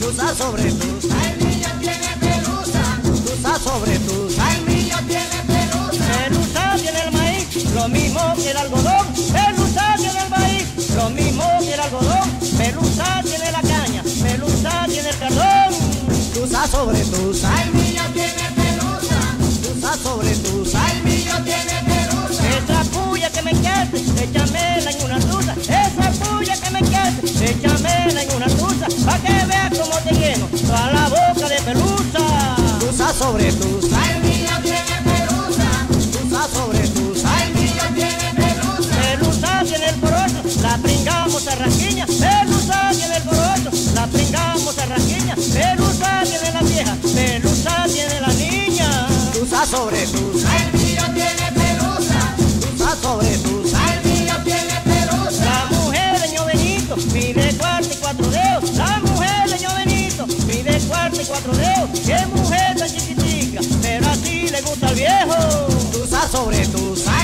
Tusa sobre tusa, El niño tiene pelusa, tusa sobre tusa. el niño tiene pelusa. Pelusa tiene el maíz, lo mismo que el algodón. Pelusa tiene el maíz, lo mismo que el algodón. Pelusa tiene la caña, pelusa tiene el cardón. Tusa sobre tusa, El échamela en una tusa. Pa' que veas cómo te lleno toda la boca de pelusa. Tusa sobre tusa, El niño tiene pelusa, tusa sobre tusa. el niño tiene pelusa. Pelusa tiene el poroto, la pringamos a rasquiña. Pelusa tiene el poroto, la pringamos a rasquiña. Pelusa tiene la vieja, pelusa tiene la niña. Tusa sobre tusa, El niño tiene pelusa, tusa sobre tusa. Cuatro dedos. Qué mujer tan chiquitica, pero así le gusta al viejo. Tusa sobre tusa, El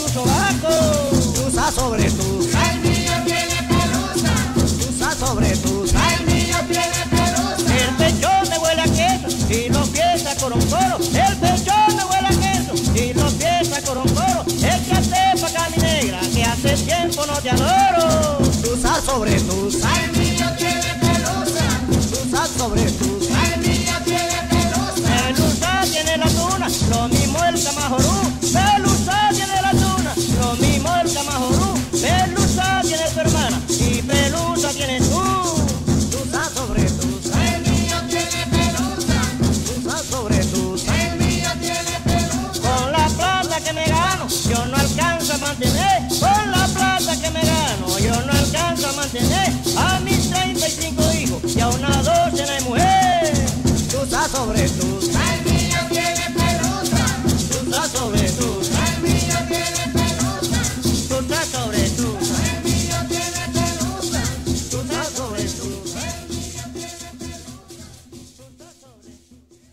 tu sobaco. Sobre tusa, El niño tiene pelusa, tusa sobre tusa. el niño tiene pelusa. El pechón me huele a queso y los pies a coroncoro. El pechón me huele a queso y los pies a coroncoro. Échate pa' acá mi negra que hace tiempo no te adoro. Tusa sobre tusa, El tiene pelusa, tusa sobre. Mantener a mis 35 hijos y a una docena de mujeres. Tusa sobre tusa,